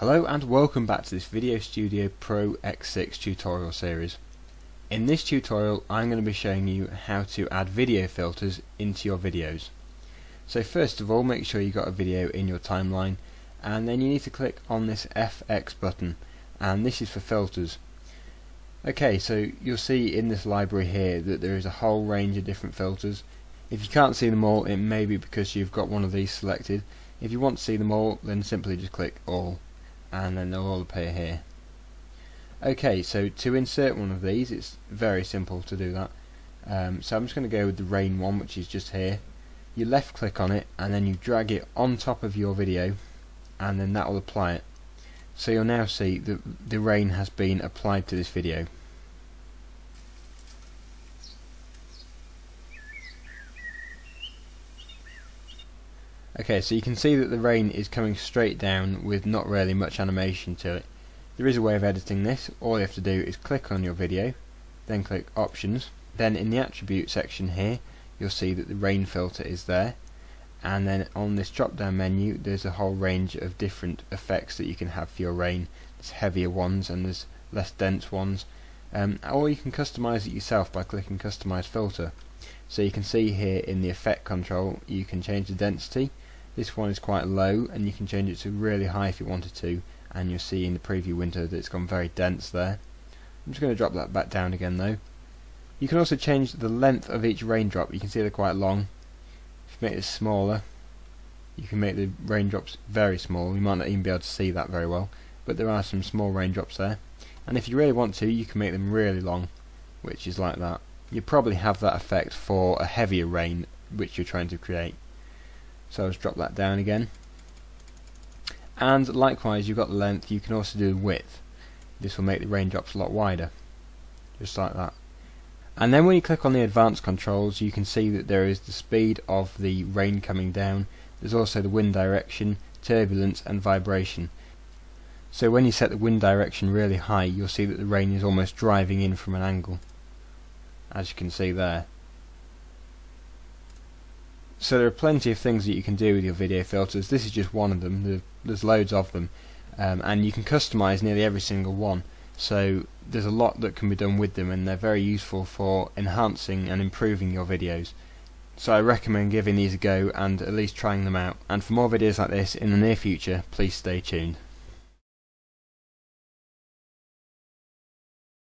Hello and welcome back to this VideoStudio Pro X6 tutorial series. In this tutorial I'm going to be showing you how to add video filters into your videos. So first of all make sure you've got a video in your timeline and then you need to click on this FX button and this is for filters. Okay so you'll see in this library here that there is a whole range of different filters. If you can't see them all it may be because you've got one of these selected. If you want to see them all then simply just click all and then they'll all appear here. Okay, so to insert one of these, it's very simple to do that. Um, so I'm just going to go with the rain one, which is just here. You left click on it, and then you drag it on top of your video, and then that will apply it. So you'll now see that the rain has been applied to this video. Okay, so you can see that the rain is coming straight down with not really much animation to it. There is a way of editing this. All you have to do is click on your video, then click Options. Then in the Attribute section here, you'll see that the rain filter is there. And then on this drop down menu, there's a whole range of different effects that you can have for your rain. There's heavier ones and there's less dense ones. Um, or you can customize it yourself by clicking Customize Filter. So you can see here in the effect control, you can change the density this one is quite low and you can change it to really high if you wanted to and you'll see in the preview window that it's gone very dense there. I'm just going to drop that back down again though. You can also change the length of each raindrop. You can see they're quite long. If you make this smaller, you can make the raindrops very small. You might not even be able to see that very well, but there are some small raindrops there. And if you really want to, you can make them really long, which is like that. You probably have that effect for a heavier rain which you're trying to create. So I'll just drop that down again. And likewise, you've got the length, you can also do width. This will make the raindrops a lot wider. Just like that. And then when you click on the advanced controls, you can see that there is the speed of the rain coming down. There's also the wind direction, turbulence and vibration. So when you set the wind direction really high, you'll see that the rain is almost driving in from an angle. As you can see there. So there are plenty of things that you can do with your video filters. This is just one of them. There's loads of them, um, and you can customize nearly every single one. So there's a lot that can be done with them, and they're very useful for enhancing and improving your videos. So I recommend giving these a go and at least trying them out. And for more videos like this in the near future, please stay tuned.